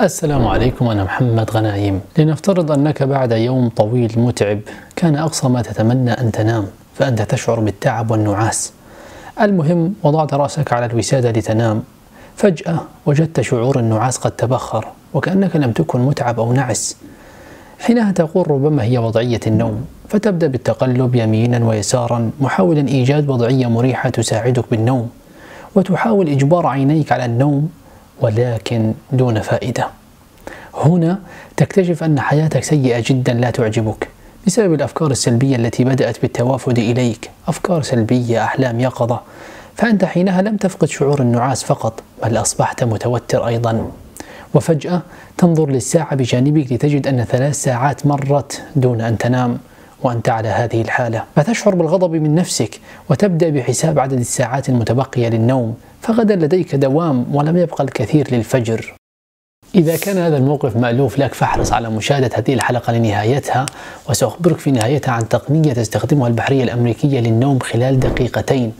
السلام عليكم أنا محمد غنايم. لنفترض أنك بعد يوم طويل متعب كان أقصى ما تتمنى أن تنام فأنت تشعر بالتعب والنعاس. المهم وضعت رأسك على الوسادة لتنام. فجأة وجدت شعور النعاس قد تبخر وكأنك لم تكن متعب أو نعس. حينها تقول ربما هي وضعية النوم فتبدأ بالتقلب يمينا ويسارا محاولا إيجاد وضعية مريحة تساعدك بالنوم وتحاول إجبار عينيك على النوم ولكن دون فائدة. هنا تكتشف أن حياتك سيئة جدا لا تعجبك بسبب الأفكار السلبية التي بدأت بالتوافد إليك. أفكار سلبية أحلام يقظة. فأنت حينها لم تفقد شعور النعاس فقط بل أصبحت متوتر أيضا. وفجأة تنظر للساعة بجانبك لتجد أن ثلاث ساعات مرت دون أن تنام. وأنت على هذه الحالة. فتشعر بالغضب من نفسك وتبدأ بحساب عدد الساعات المتبقية للنوم فغدا لديك دوام ولم يبقى الكثير للفجر. إذا كان هذا الموقف مألوف لك فاحرص على مشاهدة هذه الحلقة لنهايتها وسأخبرك في نهايتها عن تقنية تستخدمها البحرية الأمريكية للنوم خلال دقيقتين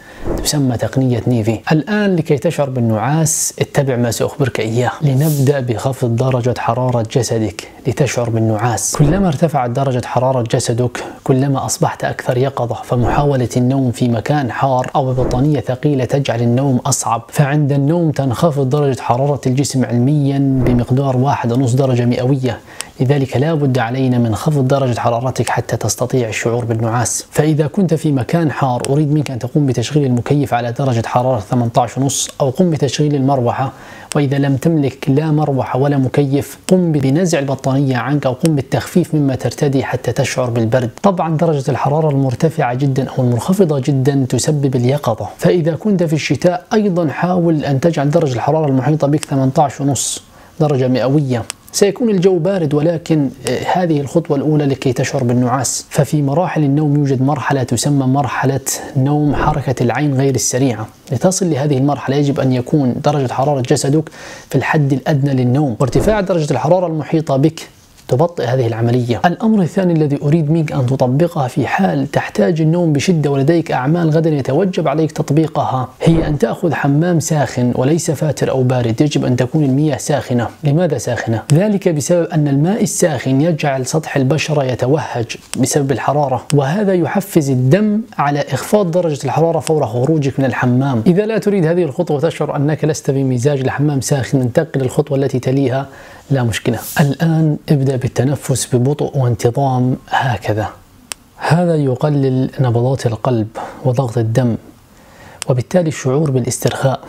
تسمى تقنية نيفي. الآن لكي تشعر بالنعاس اتبع ما سأخبرك إياه. لنبدأ بخفض درجة حرارة جسدك. لتشعر بالنعاس. كلما ارتفعت درجة حرارة جسدك كلما أصبحت أكثر يقظة فمحاولة النوم في مكان حار أو ببطانية ثقيلة تجعل النوم أصعب. فعند النوم تنخفض درجة حرارة الجسم علميا بمقدار واحد ونص درجة مئوية. لذلك لا بد علينا من خفض درجة حرارتك حتى تستطيع الشعور بالنعاس. فإذا كنت في مكان حار أريد منك أن تقوم بتشغيل المكيف على درجة حرارة 18 ونص أو قم بتشغيل المروحة. وإذا لم تملك لا مروحة ولا مكيف قم بنزع البطانية عنك أو قم بالتخفيف مما ترتدي حتى تشعر بالبرد. طبعا درجة الحرارة المرتفعة جدا أو المنخفضة جدا تسبب اليقظة. فإذا كنت في الشتاء أيضا حاول أن تجعل درجة الحرارة المحيطة بك 18 ونص درجة مئوية. سيكون الجو بارد ولكن هذه الخطوة الأولى لكي تشعر بالنعاس. ففي مراحل النوم يوجد مرحلة تسمى مرحلة نوم حركة العين غير السريعة. لتصل لهذه المرحلة يجب أن يكون درجة حرارة جسدك في الحد الأدنى للنوم وارتفاع درجة الحرارة المحيطة بك تبطئ هذه العملية. الأمر الثاني الذي أريد منك أن تطبقها في حال تحتاج النوم بشدة ولديك أعمال غدا يتوجب عليك تطبيقها هي أن تأخذ حمام ساخن وليس فاتر أو بارد. يجب أن تكون المياه ساخنة. لماذا ساخنة؟ ذلك بسبب أن الماء الساخن يجعل سطح البشرة يتوهج بسبب الحرارة وهذا يحفز الدم على إخفاض درجة الحرارة فور خروجك من الحمام. إذا لا تريد هذه الخطوة وتشعر أنك لست بمزاج الحمام ساخن. انتقل الخطوة التي تليها. لا مشكلة. الآن ابدأ بالتنفس ببطء وانتظام هكذا. هذا يقلل نبضات القلب وضغط الدم وبالتالي الشعور بالاسترخاء.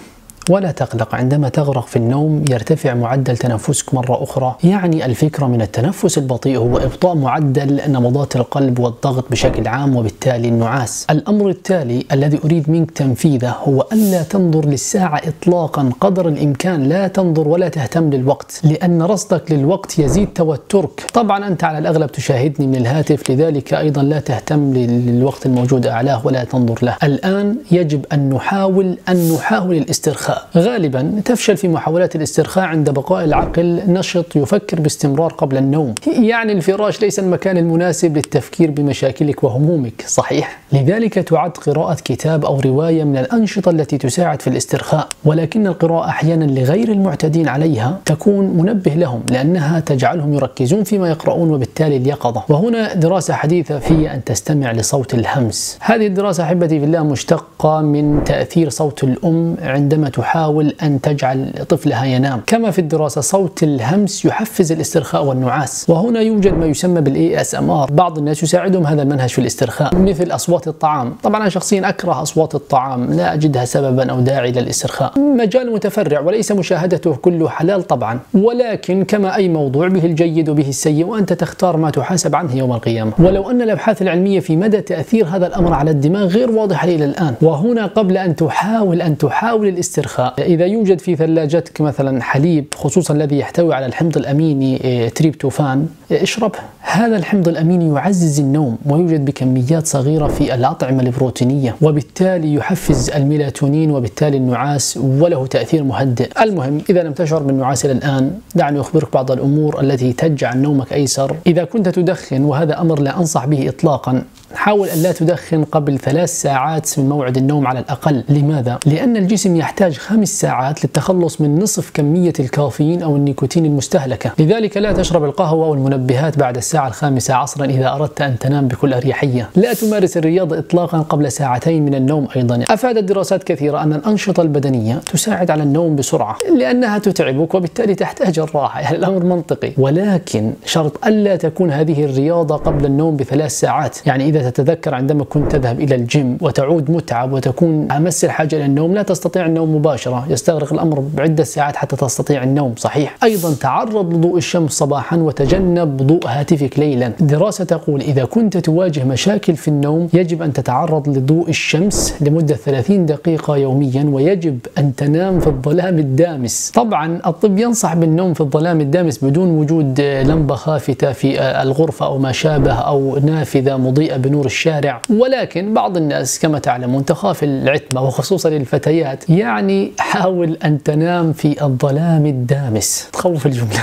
ولا تقلق عندما تغرق في النوم يرتفع معدل تنفسك مرة أخرى. يعني الفكرة من التنفس البطيء هو إبطاء معدل نبضات القلب والضغط بشكل عام وبالتالي النعاس. الأمر التالي الذي أريد منك تنفيذه هو ألا تنظر للساعة إطلاقا قدر الإمكان لا تنظر ولا تهتم للوقت لأن رصدك للوقت يزيد توترك. طبعا أنت على الأغلب تشاهدني من الهاتف لذلك أيضا لا تهتم للوقت الموجود أعلاه ولا تنظر له. الآن يجب أن نحاول أن نحاول الاسترخاء. غالبا تفشل في محاولات الاسترخاء عند بقاء العقل نشط يفكر باستمرار قبل النوم. يعني الفراش ليس المكان المناسب للتفكير بمشاكلك وهمومك. صحيح. لذلك تعد قراءة كتاب أو رواية من الأنشطة التي تساعد في الاسترخاء ولكن القراءة أحيانا لغير المعتادين عليها تكون منبه لهم لأنها تجعلهم يركزون فيما يقرؤون وبالتالي اليقظة. وهنا دراسة حديثة في أن تستمع لصوت الهمس. هذه الدراسة أحبتي في الله مشتقة من تأثير صوت الأم عندما تحاول أن تجعل طفلها ينام. كما في الدراسة صوت الهمس يحفز الاسترخاء والنعاس. وهنا يوجد ما يسمى بال ASMR. بعض الناس يساعدهم هذا المنهج في الاسترخاء مثل أصوات الطعام. طبعا أنا شخصيا أكره أصوات الطعام لا أجدها سببا أو داعي للاسترخاء. مجال متفرع وليس مشاهدته كله حلال طبعا. ولكن كما أي موضوع به الجيد وبه السيء وأنت تختار ما تحاسب عنه يوم القيامة. ولو أن الأبحاث العلمية في مدى تأثير هذا الأمر على الدماغ غير واضحة إلى الآن. وهنا قبل أن تحاول أن تحاول الاسترخاء إذا يوجد في ثلاجتك مثلا حليب خصوصا الذي يحتوي على الحمض الأميني تريبتوفان اشربه. هذا الحمض الأميني يعزز النوم ويوجد بكميات صغيرة في الأطعمة البروتينية وبالتالي يحفز الميلاتونين وبالتالي النعاس وله تأثير مهدئ. المهم إذا لم تشعر بالنعاس إلى الآن دعني أخبرك بعض الأمور التي تجعل نومك أيسر. إذا كنت تدخن وهذا أمر لا أنصح به إطلاقا حاول أن لا تدخن قبل ثلاث ساعات من موعد النوم على الأقل. لماذا؟ لأن الجسم يحتاج خمس ساعات للتخلص من نصف كمية الكافيين أو النيكوتين المستهلكة. لذلك لا تشرب القهوة والمنبهات بعد الساعة الخامسة عصرا إذا أردت أن تنام بكل أريحية. لا تمارس الرياضة إطلاقا قبل ساعتين من النوم أيضا. أفادت دراسات كثيرة أن الأنشطة البدنية تساعد على النوم بسرعة لأنها تتعبك وبالتالي تحتاج الراحة. يعني الأمر منطقي. ولكن شرط ألا تكون هذه الرياضة قبل النوم بثلاث ساعات. يعني إذا تتذكر عندما كنت تذهب إلى الجيم وتعود متعب وتكون أمس الحاجة إلى النوم لا تستطيع النوم مباشرة. يستغرق الأمر بعدة ساعات حتى تستطيع النوم صحيح. أيضا تعرض لضوء الشمس صباحا وتجنب ضوء هاتفك. ليلا. دراسة تقول إذا كنت تواجه مشاكل في النوم يجب أن تتعرض لضوء الشمس لمدة 30 دقيقة يوميا ويجب أن تنام في الظلام الدامس. طبعا الطب ينصح بالنوم في الظلام الدامس بدون وجود لمبة خافتة في الغرفة أو ما شابه أو نافذة مضيئة بنور الشارع. ولكن بعض الناس كما تعلمون تخاف العتمة وخصوصا الفتيات. يعني حاول أن تنام في الظلام الدامس. تخوف الجملة.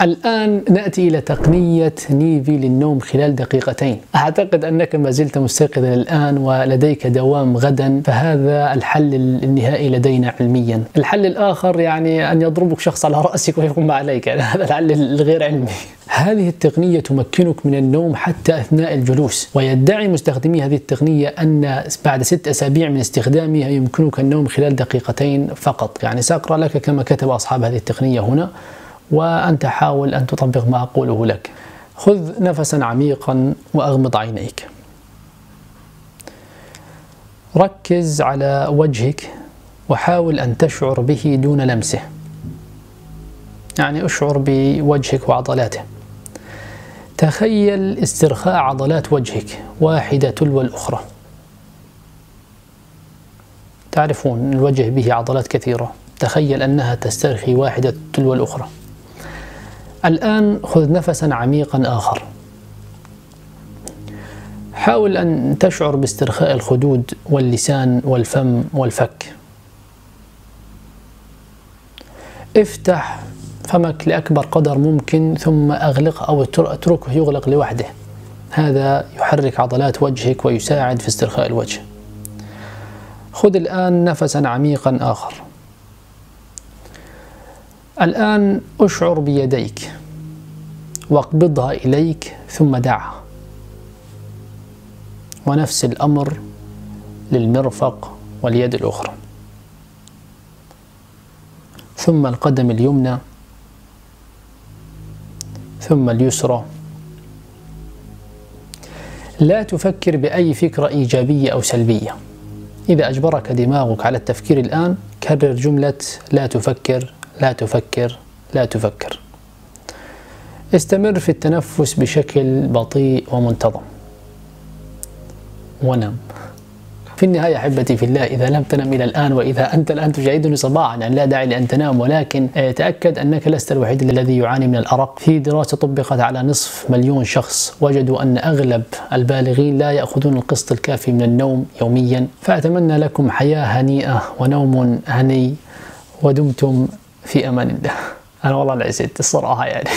الآن نأتي إلى تقنية نيفي للنوم خلال دقيقتين. أعتقد أنك ما زلت مستيقظا الآن ولديك دوام غدا فهذا الحل النهائي لدينا علميا. الحل الآخر يعني أن يضربك شخص على رأسك ويقوم عليك. هذا الحل الغير علمي. هذه التقنية تمكنك من النوم حتى أثناء الجلوس. ويدعي مستخدمي هذه التقنية أن بعد ست أسابيع من استخدامها يمكنك النوم خلال دقيقتين فقط. يعني سأقرأ لك كما كتب أصحاب هذه التقنية هنا. وأنت حاول أن تطبق ما أقوله لك. خذ نفسا عميقا وأغمض عينيك. ركز على وجهك وحاول أن تشعر به دون لمسه. يعني أشعر بوجهك وعضلاته. تخيل استرخاء عضلات وجهك واحدة تلو الأخرى. تعرفون الوجه به عضلات كثيرة. تخيل أنها تسترخي واحدة تلو الأخرى. الآن خذ نفسا عميقا آخر. حاول أن تشعر باسترخاء الخدود واللسان والفم والفك. افتح فمك لأكبر قدر ممكن ثم أغلق أو اتركه يغلق لوحده. هذا يحرك عضلات وجهك ويساعد في استرخاء الوجه. خذ الآن نفسا عميقا آخر. الآن أشعر بيديك واقبضها إليك ثم دعها ونفس الأمر للمرفق واليد الأخرى. ثم القدم اليمنى. ثم اليسرى. لا تفكر بأي فكرة إيجابية أو سلبية. إذا أجبرك دماغك على التفكير الآن كرر جملة لا تفكر لا تفكر لا تفكر. استمر في التنفس بشكل بطيء ومنتظم. ونم. في النهاية أحبتي في الله إذا لم تنم إلى الآن وإذا أنت الآن تشاهدني صباحا يعني لا داعي لأن تنام ولكن آه، تأكد أنك لست الوحيد الذي يعاني من الأرق. في دراسة طبقت على نصف مليون شخص وجدوا أن أغلب البالغين لا يأخذون القسط الكافي من النوم يوميا. فأتمنى لكم حياة هنيئة ونوم هني ودمتم في أمان الله. أنا والله العزيز الصراحة يعني.